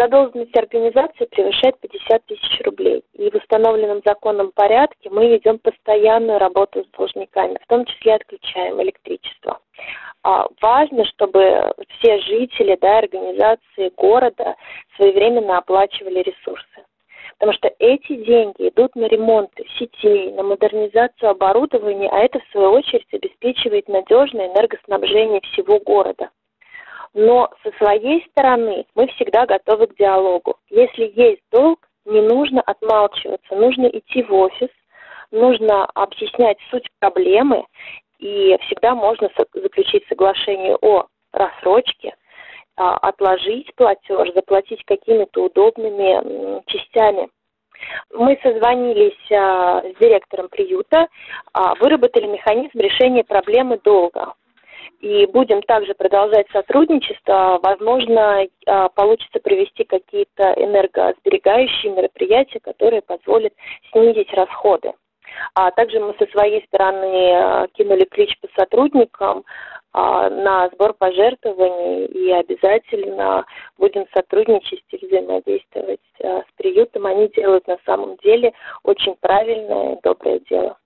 задолженность организации превышает 50 тысяч рублей. И в установленном законном порядке мы ведем постоянную работу с должниками, в том числе отключаем электричество. А, важно, чтобы все жители да, организации города своевременно оплачивали ресурсы. Потому что эти деньги идут на ремонт сетей, на модернизацию оборудования, а это в свою очередь обеспечивает надежное энергоснабжение всего города. Но со своей стороны мы всегда готовы к диалогу. Если есть долг, не нужно отмалчиваться, нужно идти в офис, нужно объяснять суть проблемы, и всегда можно заключить соглашение о рассрочке, а, отложить платеж, заплатить какими-то удобными частями. Мы созвонились а, с директором приюта, а, выработали механизм решения проблемы долга. И будем также продолжать сотрудничество. Возможно, получится провести какие-то энергосберегающие мероприятия, которые позволят снизить расходы. А также мы со своей стороны кинули клич по сотрудникам а, на сбор пожертвований и обязательно будем сотрудничать и взаимодействовать а, с приютом. Они делают на самом деле очень правильное и доброе дело.